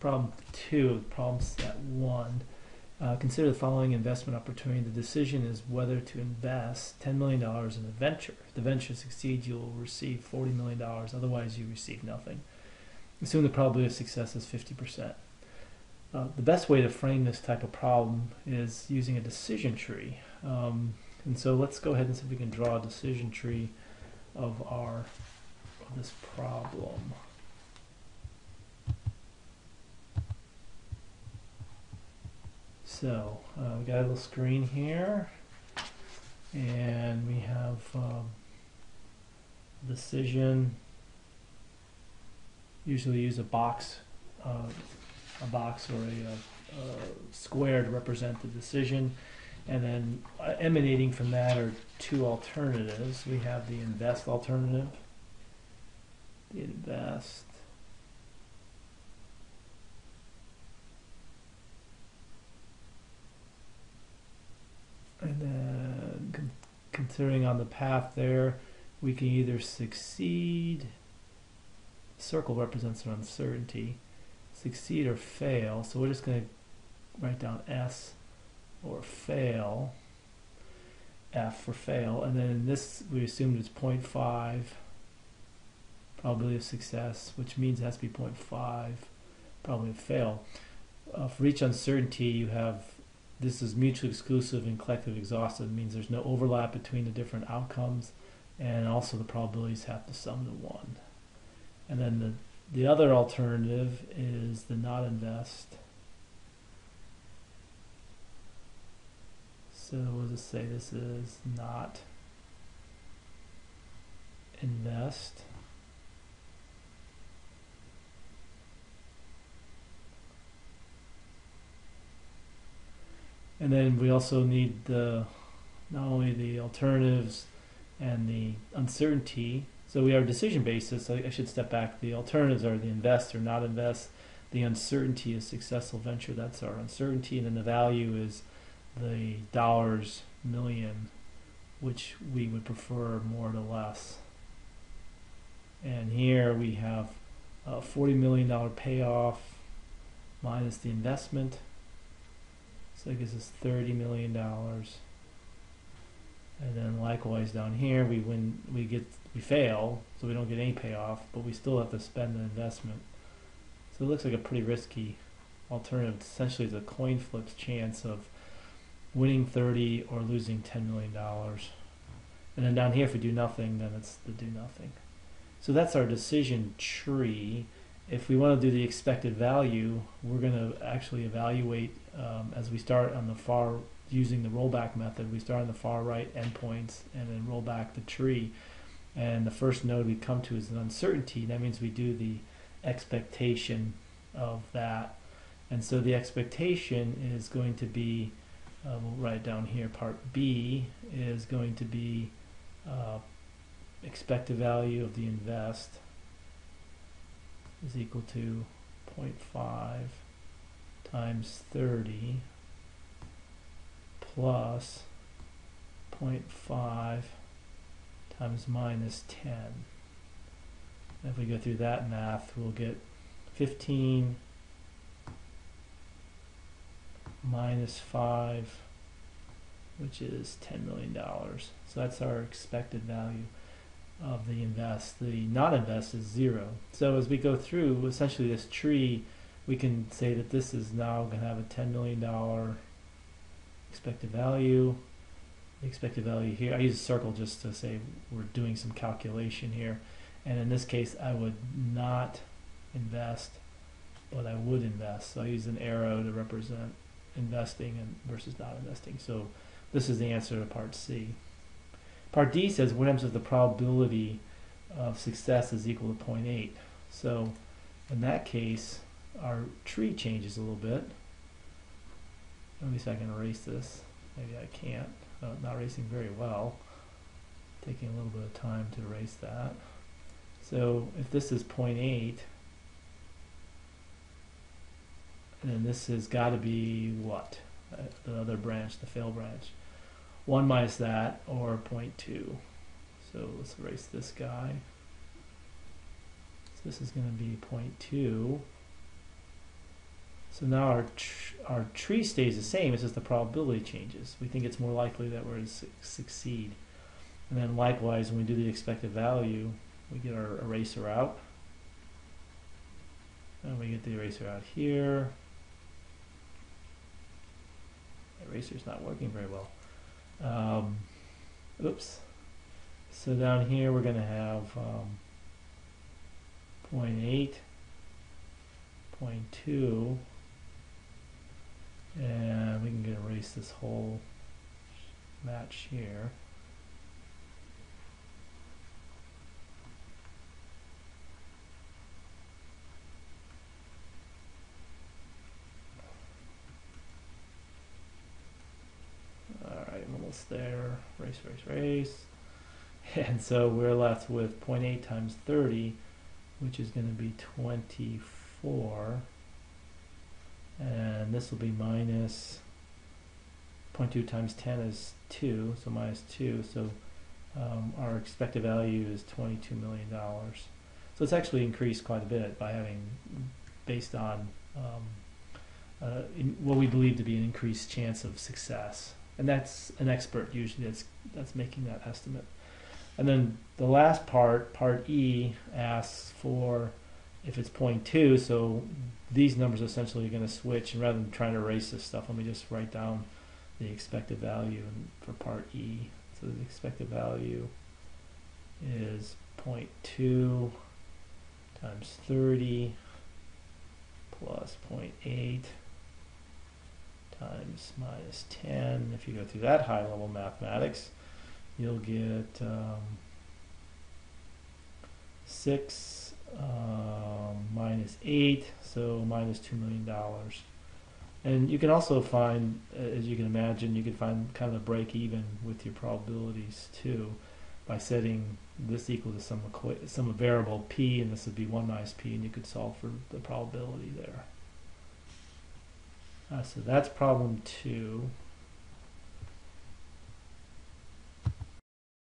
problem two, problem set one. Uh, consider the following investment opportunity. The decision is whether to invest $10 million in a venture. If the venture succeeds, you will receive $40 million. Otherwise, you receive nothing. Assume the probability of success is 50%. Uh, the best way to frame this type of problem is using a decision tree. Um, and so let's go ahead and see if we can draw a decision tree of our of this problem. So uh, we got a little screen here, and we have um, decision. Usually use a box, uh, a box or a, a, a square to represent the decision, and then uh, emanating from that are two alternatives. We have the invest alternative. The invest And then con- considering on the path there, we can either succeed, circle represents an uncertainty, succeed or fail. So we're just going to write down S or fail, F for fail. And then this, we assumed it's 0.5 probability of success, which means it has to be 0.5 probability of fail. Uh, for each uncertainty, you have this is mutually exclusive and collective exhaustive. It means there's no overlap between the different outcomes, and also the probabilities have to sum to one. And then the the other alternative is the not invest. So we'll just say this is not invest. And then we also need the not only the alternatives and the uncertainty. So we have a decision basis. I, I should step back. The alternatives are the invest or not invest. The uncertainty is successful venture. That's our uncertainty, and then the value is the dollars million, which we would prefer more to less. And here we have a $40 million payoff minus the investment so that gives us $30 million. And then likewise down here, we win, we get, we fail, so we don't get any payoff, but we still have to spend the investment. So it looks like a pretty risky alternative. Essentially, it's a coin flip's chance of winning 30 or losing $10 million. And then down here, if we do nothing, then it's the do nothing. So that's our decision tree if we want to do the expected value, we're going to actually evaluate um, as we start on the far using the rollback method. We start on the far right endpoints and then roll back the tree. And the first node we come to is an uncertainty. That means we do the expectation of that. And so the expectation is going to be, uh, we'll write down here, part B is going to be uh, expected value of the invest is equal to 0.5 times 30 plus 0.5 times minus 10. if we go through that math, we'll get 15 minus 5, which is $10 million. So that's our expected value of the invest. The not invest is zero. So as we go through essentially this tree, we can say that this is now going to have a $10 million expected value. The expected value here, I use a circle just to say we're doing some calculation here. And in this case, I would not invest, but I would invest. So I use an arrow to represent investing and versus not investing. So this is the answer to part C. Part D says what happens if the probability of success is equal to 0.8. So in that case, our tree changes a little bit. See if I can erase this. Maybe I can't. Uh, not erasing very well. Taking a little bit of time to erase that. So if this is 0.8, then this has got to be what? Uh, the other branch, the fail branch. 1 minus that, or 0.2. So let's erase this guy. So this is going to be 0.2. So now our tr- our tree stays the same. It's just the probability changes. We think it's more likely that we're going to su- succeed. And then likewise, when we do the expected value, we get our eraser out. And we get the eraser out here. Eraser's not working very well. Um, oops. So down here we're going to have um, 0.8, 0.2, and we can get erase this whole match here. There. Race, race, race. And so we're left with 0.8 times 30, which is going to be 24. And this will be minus 0.2 times 10 is 2, so minus 2. So um, our expected value is $22 million. So it's actually increased quite a bit by having, based on um, uh, what we believe to be an increased chance of success. And that's an expert usually that's that's making that estimate. And then the last part, part E, asks for if it's 0.2, so these numbers essentially are going to switch. And rather than trying to erase this stuff, let me just write down the expected value for part E. So the expected value is 0.2 times 30 plus 0.8 times minus 10. If you go through that high level mathematics, you'll get um, 6 um, minus 8, so minus $2 million. And you can also find, as you can imagine, you can find kind of a break even with your probabilities too by setting this equal to some, some variable p, and this would be 1 minus p, and you could solve for the probability there. Uh, so that's problem two.